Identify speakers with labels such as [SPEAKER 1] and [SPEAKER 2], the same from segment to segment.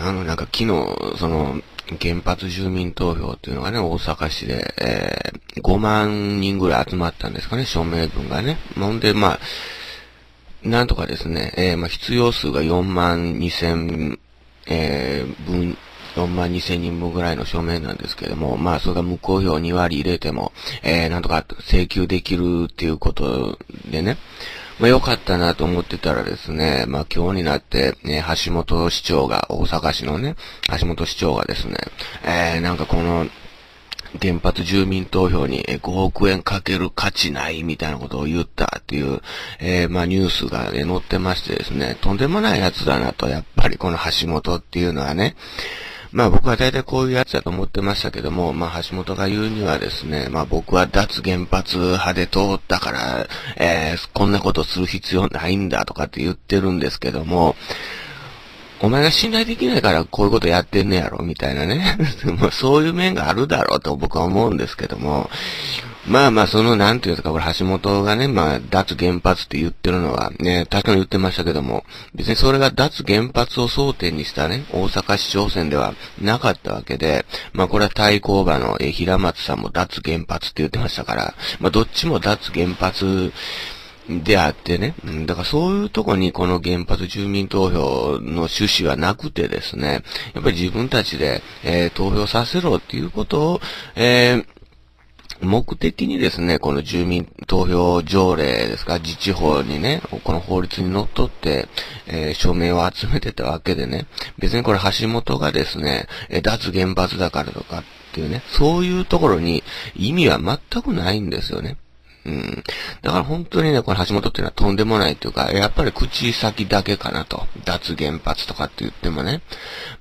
[SPEAKER 1] あの、なんか昨日、その、原発住民投票っていうのがね、大阪市で、えー、5万人ぐらい集まったんですかね、署名分がね。ほんで、まあ、なんとかですね、えー、まあ、必要数が4万2千、えー、分、4万2千人分ぐらいの署名なんですけども、まあ、それが無効票2割入れても、えー、なんとか請求できるっていうことでね、まあ、良かったなと思ってたらですね、まあ、今日になって、ね、橋本市長が、大阪市のね、橋本市長がですね、えー、なんかこの、原発住民投票に5億円かける価値ないみたいなことを言ったっていう、えー、まあニュースが、ね、載ってましてですね、とんでもないやつだなと、やっぱりこの橋本っていうのはね、まあ僕は大体こういうやつだと思ってましたけども、まあ橋本が言うにはですね、まあ僕は脱原発派で通ったから、えー、こんなことする必要ないんだとかって言ってるんですけども、お前が信頼できないからこういうことやってんねやろ、みたいなね。そういう面があるだろうと僕は思うんですけども、まあまあ、その、なんていうか、これ橋本がね、まあ、脱原発って言ってるのはね、確かに言ってましたけども、別にそれが脱原発を争点にしたね、大阪市長選ではなかったわけで、まあこれは対抗馬のえ平松さんも脱原発って言ってましたから、まあどっちも脱原発であってね。だからそういうとこにこの原発住民投票の趣旨はなくてですね、やっぱり自分たちで、えー、投票させろっていうことを、えー目的にですね、この住民投票条例ですか、自治法にね、この法律にのっとって、えー、署名を集めてたわけでね、別にこれ橋本がですね、え脱原発だからとかっていうね、そういうところに意味は全くないんですよね。うん。だから本当にね、この橋本っていうのはとんでもないというか、やっぱり口先だけかなと。脱原発とかって言ってもね。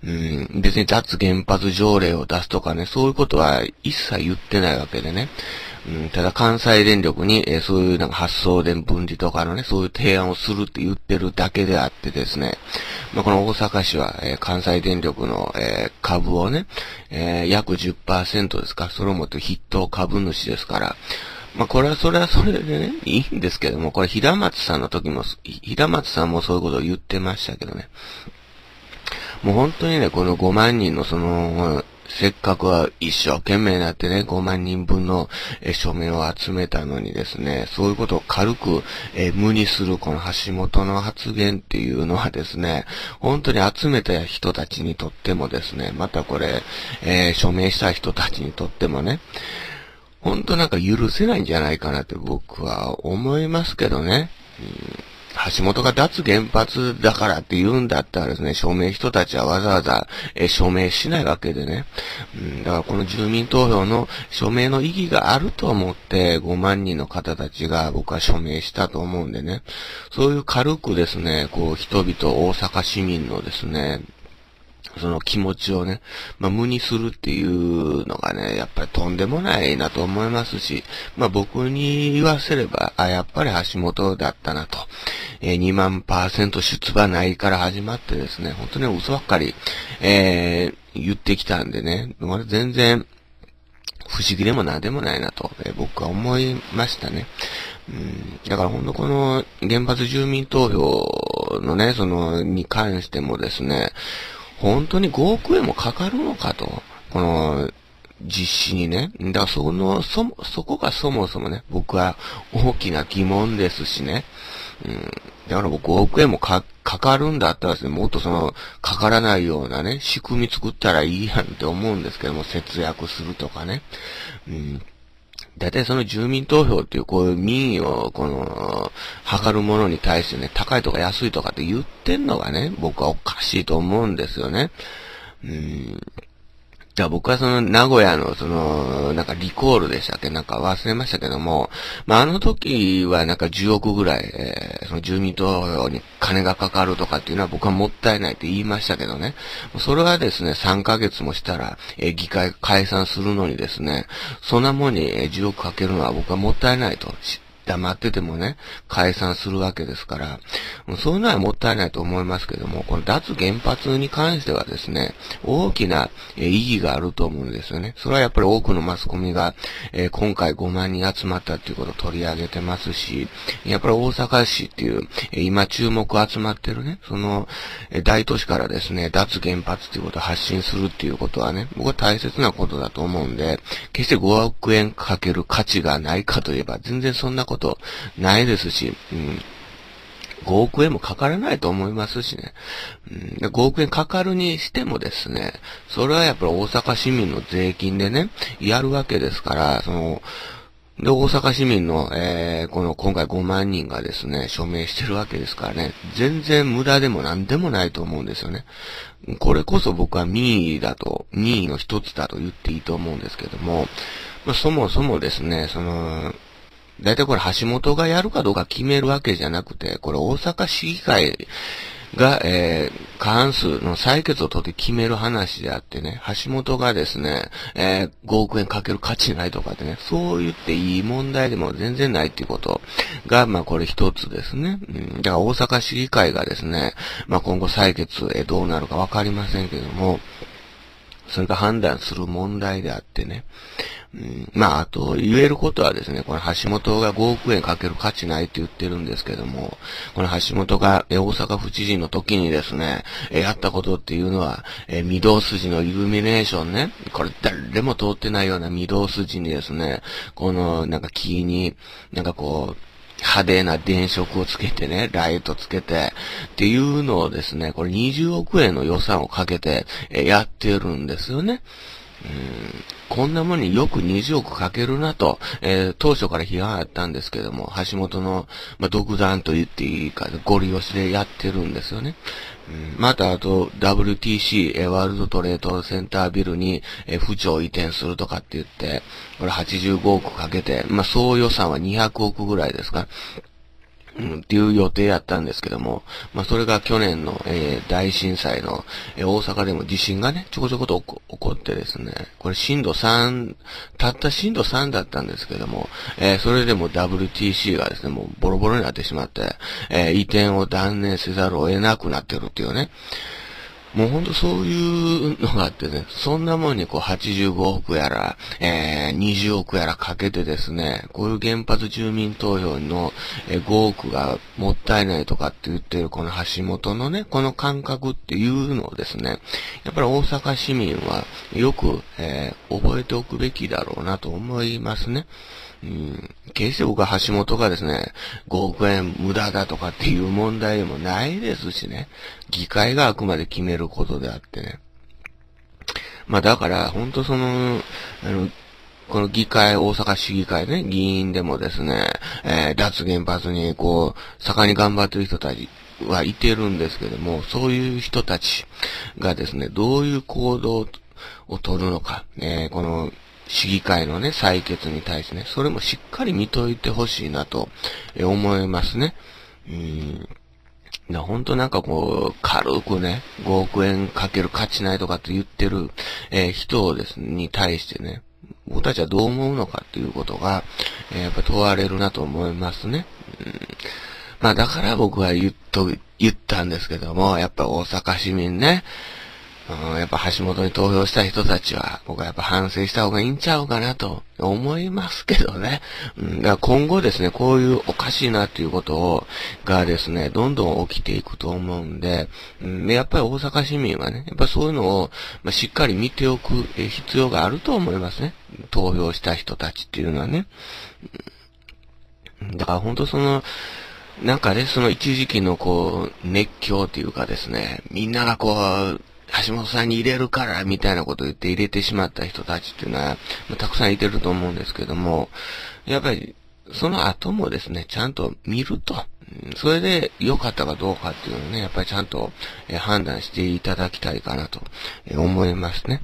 [SPEAKER 1] うん。別に脱原発条例を出すとかね、そういうことは一切言ってないわけでね。うん、ただ関西電力に、えー、そういうなんか発送電分離とかのね、そういう提案をするって言ってるだけであってですね、まあ、この大阪市は、えー、関西電力の、えー、株をね、え約10%ですか、それをもって筆頭株主ですから、まあ、これはそれはそれでね、いいんですけども、これ平松さんの時も、平松さんもそういうことを言ってましたけどね。もう本当にね、この5万人のその、せっかくは一生懸命になってね、5万人分の、署名を集めたのにですね、そういうことを軽く、え無にするこの橋本の発言っていうのはですね、本当に集めた人たちにとってもですね、またこれ、えー、署名した人たちにとってもね、ほんとなんか許せないんじゃないかなって僕は思いますけどね。うん橋本が脱原発だからって言うんだったらですね、署名人たちはわざわざ、え署名しないわけでね。うん、だからこの住民投票の署名の意義があると思って5万人の方たちが僕は署名したと思うんでね。そういう軽くですね、こう人々、大阪市民のですね、その気持ちをね、まあ、無にするっていうのがね、やっぱりとんでもないなと思いますし、まあ、僕に言わせれば、あ、やっぱり橋本だったなと。えー、2万パーセント出馬ないから始まってですね、本当に嘘ばっかり、えー、言ってきたんでね、全然、不思議でもなんでもないなと、えー、僕は思いましたね。うん、だから本当この原発住民投票のね、その、に関してもですね、本当に5億円もかかるのかと。この、実施にね。だからその、そ、そこがそもそもね、僕は大きな疑問ですしね。うん。だから僕5億円もか、かかるんだったらですね、もっとその、かからないようなね、仕組み作ったらいいやんって思うんですけども、節約するとかね。うん。大体その住民投票っていうこういう民意をこの、測るものに対してね、高いとか安いとかって言ってんのがね、僕はおかしいと思うんですよね。うん。じゃあ僕はその名古屋のその、なんかリコールでしたっけなんか忘れましたけども、まああの時はなんか10億ぐらい、えー、その住民投票に金がかかるとかっていうのは僕はもったいないって言いましたけどね。それはですね、3ヶ月もしたら、えー、議会解散するのにですね、そんなもんに10億かけるのは僕はもったいないと。黙っててもね、解散するわけですから、もうそういうのはもったいないと思いますけども、この脱原発に関してはですね、大きな意義があると思うんですよね。それはやっぱり多くのマスコミが、えー、今回5万人集まったっていうことを取り上げてますし、やっぱり大阪市っていう、今注目集まってるね、その、大都市からですね、脱原発っていうことを発信するっていうことはね、僕は大切なことだと思うんで、決して5億円かける価値がないかといえば、全然そんなことないですし、うん。5億円もかからないと思いますしね。うん、5億円かかるにしてもですね、それはやっぱり大阪市民の税金でね、やるわけですから、その、で、大阪市民の、えー、この今回5万人がですね、署名してるわけですからね、全然無駄でも何でもないと思うんですよね。これこそ僕は民意だと、民意の一つだと言っていいと思うんですけども、まあ、そもそもですね、その、だいたいこれ橋本がやるかどうか決めるわけじゃなくて、これ大阪市議会が、えー、過半数の採決を取って決める話であってね、橋本がですね、えー、5億円かける価値ないとかでね、そう言っていい問題でも全然ないっていうことが、まあこれ一つですね。うん、だから大阪市議会がですね、まあ今後採決、えー、どうなるかわかりませんけども、それが判断する問題であってね。うん、まあ、あと、言えることはですね、この橋本が5億円かける価値ないって言ってるんですけども、この橋本が大阪府知事の時にですね、やったことっていうのは、え御堂筋のイルミネーションね、これ誰も通ってないような御堂筋にですね、この、なんか木に、なんかこう、派手な電飾をつけてね、ライトつけて、っていうのをですね、これ20億円の予算をかけて、えやってるんですよね。うんこんなものによく20億かけるなと、えー、当初から批判あったんですけども、橋本の、まあ、独断と言っていいか、ゴリ押しでやってるんですよね。うん、また、あと、WTC、えワールドトレードセンタービルに、え府庁移転するとかって言って、これ85億かけて、まあ、総予算は200億ぐらいですか。うん、っていう予定やったんですけども、まあ、それが去年の、えー、大震災の、えー、大阪でも地震がね、ちょこちょこと起こってですね、これ震度3、たった震度3だったんですけども、えー、それでも WTC がですね、もうボロボロになってしまって、え移転を断念せざるを得なくなってるっていうね、もうほんとそういうのがあってね、そんなもんにこう85億やら、えー、20億やらかけてですね、こういう原発住民投票の、え、5億がもったいないとかって言ってるこの橋本のね、この感覚っていうのをですね、やっぱり大阪市民はよく、えー、覚えておくべきだろうなと思いますね。うん、決して僕は橋本がですね、5億円無駄だとかっていう問題でもないですしね、議会があくまで決めることであってね。まあだから、ほんとその、あの、この議会、大阪市議会ね、議員でもですね、えー、脱原発にこう、盛んに頑張ってる人たちはいてるんですけども、そういう人たちがですね、どういう行動を取るのか、えー、この市議会のね、採決に対してね、それもしっかり見といてほしいなと、え思いますね。うん。な、本当なんかこう、軽くね、5億円かける価値ないとかって言ってる、えー、人をですね、に対してね、僕たちはどう思うのかっていうことが、えー、やっぱ問われるなと思いますね。うん、まあだから僕は言っと、言ったんですけども、やっぱ大阪市民ね、うん、やっぱ橋本に投票した人たちは、僕はやっぱ反省した方がいいんちゃうかなと思いますけどね。うん、だから今後ですね、こういうおかしいなっていうことを、がですね、どんどん起きていくと思うんで、うん、でやっぱり大阪市民はね、やっぱそういうのを、まあ、しっかり見ておく必要があると思いますね。投票した人たちっていうのはね。だから本当その、なんかね、その一時期のこう、熱狂っていうかですね、みんながこう、橋本さんに入れるから、みたいなことを言って入れてしまった人たちっていうのは、まあ、たくさんいてると思うんですけども、やっぱり、その後もですね、ちゃんと見ると、それで良かったかどうかっていうのをね、やっぱりちゃんと、判断していただきたいかなと、思いますね。